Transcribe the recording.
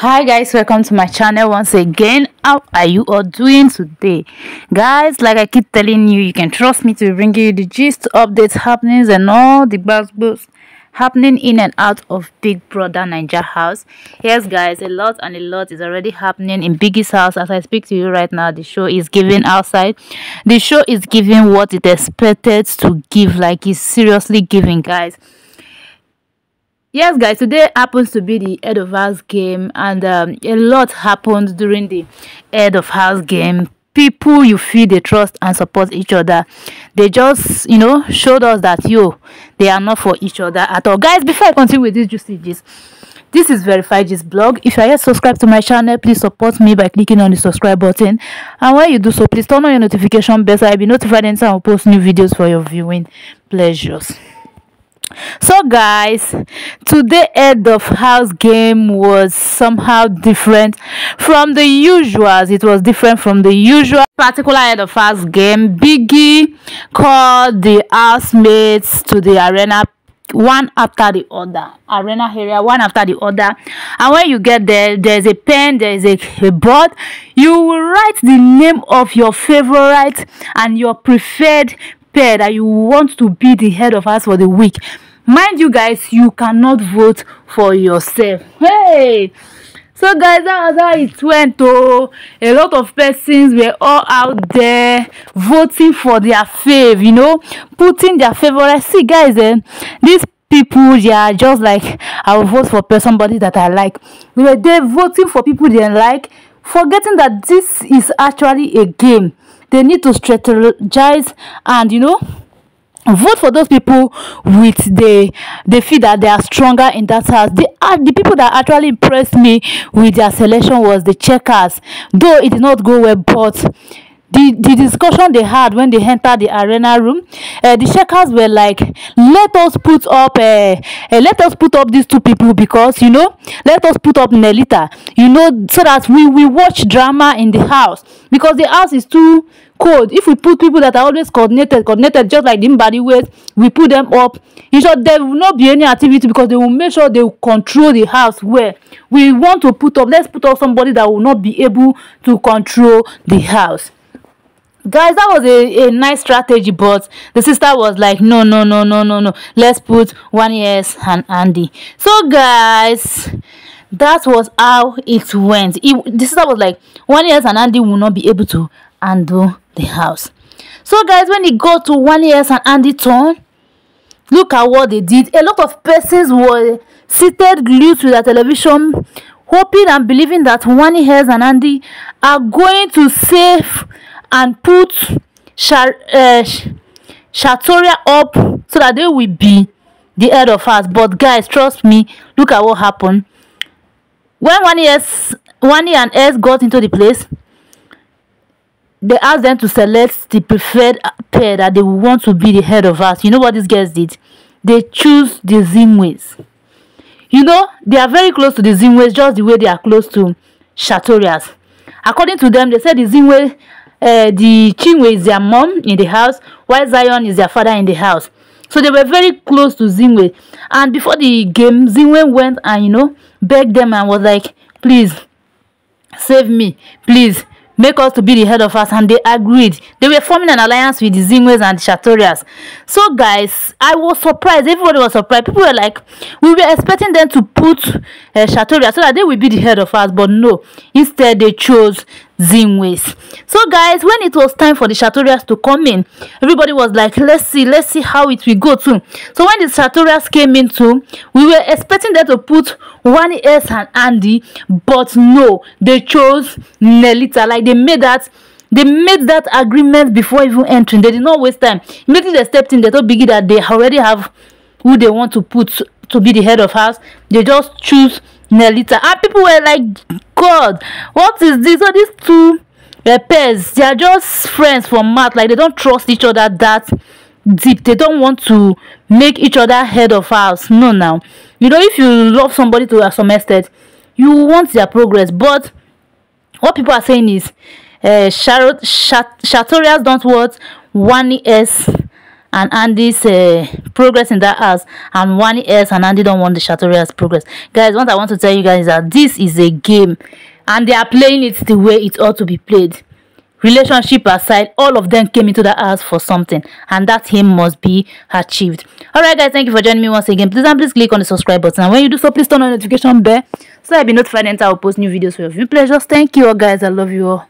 hi guys welcome to my channel once again. How are you all doing today? Guys like i keep telling you you can trust me to bring you the gist updates happenings and all the buzz buzz happening in and out of big brother Naija house. Yes guys a lot and a lot is already happening in biggie's house. As i speak to you right now the show is giving outside. The show is giving what it expected to give like it's seriously giving guys yes guys today happens to be the head of house game and um, a lot happened during the head of house game. People you feel they trust and support each other they just you know showed us that yo they are not for each other at all. Guys before i continue with this juicy gist this is verified gist blog. If you are yet subscribed to my channel please support me by clicking on the subscribe button. And when you do so please turn on your notification bell so i'll be notified anytime i post new videos for your viewing pleasures so guys today head of house game was somehow different from the usuals. It was different from the usual. Particular head of house game biggie called the housemates to the arena one after the other. Arena area one after the other. And when you get there there's a pen there's a, a board. You will write the name of your favorite and your preferred pair that you want to be the head of house for the week. Mind you guys you cannot vote for yourself. Hey! So guys that was how it went oh a lot of persons were all out there voting for their fave you know putting their favorite see guys eh these people they are just like i will vote for somebody that i like. They were there voting for people they like forgetting that this is actually a game they need to strategize and you know vote for those people with the they feel that they are stronger in that house. The uh, the people that actually impressed me with their selection was the checkers. Though it did not go well but the the discussion they had when they entered the arena room uh, the shakers were like let us put up uh, uh, let us put up these two people because you know let us put up nelita you know so that we we watch drama in the house. Because the house is too cold. If we put people that are always coordinated coordinated just like the body weight we put them up. In short there will not be any activity because they will make sure they will control the house well. We want to put up let's put up somebody that will not be able to control the house guys that was a, a nice strategy but the sister was like no no no no no no. Let's put one yes and andy so guys that was how it went. It, the sister was like one yes and andy will not be able to handle the house. So guys when it got to one yes and andy turn look at what they did. A lot of persons were seated glued to the television hoping and believing that one yes and andy are going to save and put Shar uh, Shatoria up so that they will be the head of us. But guys, trust me, look at what happened. When one years one year and S got into the place, they asked them to select the preferred pair that they want to be the head of us. You know what these guys did? They choose the Zimways. You know, they are very close to the Zimways, just the way they are close to Shatorias. According to them, they said the Zimway uh, the Chinwe is their mom in the house, while Zion is their father in the house. So they were very close to Zinwe. And before the game, Zinwe went and, you know, begged them and was like, please, save me. Please, make us to be the head of us. And they agreed. They were forming an alliance with the Zinwes and the Shatorias so guys I was surprised. Everybody was surprised. People were like we were expecting them to put uh, Shatoria so that they will be the head of us. But no. Instead they chose Zinwes so guys when it was time for the Shatorias to come in everybody was like let's see let's see how it will go too. So when the Shatorias came in too we were expecting them to put one S and Andy but no they chose Nelita. Like they made that they made that agreement before even entering. They did not waste time. Immediately they stepped in. They told biggie that they already have who they want to put to be the head of house. They just choose nelita. And people were like god what is this? So these two uh, pairs they are just friends from math like they don't trust each other that deep. They don't want to make each other head of house. No now. You know if you love somebody to some extent you want their progress. But what people are saying is uh, Shatorias don't want one S and Andy's uh, progress in that house and one else and Andy don't want the Chateaubriand's progress. Guys, what I want to tell you guys is that this is a game and they are playing it the way it ought to be played. Relationship aside, all of them came into the house for something and that aim must be achieved. Alright guys, thank you for joining me once again. Please and please click on the subscribe button and when you do so, please turn on notification bell so I'll be notified anytime I will post new videos for your viewing pleasures. Thank you all guys. I love you all.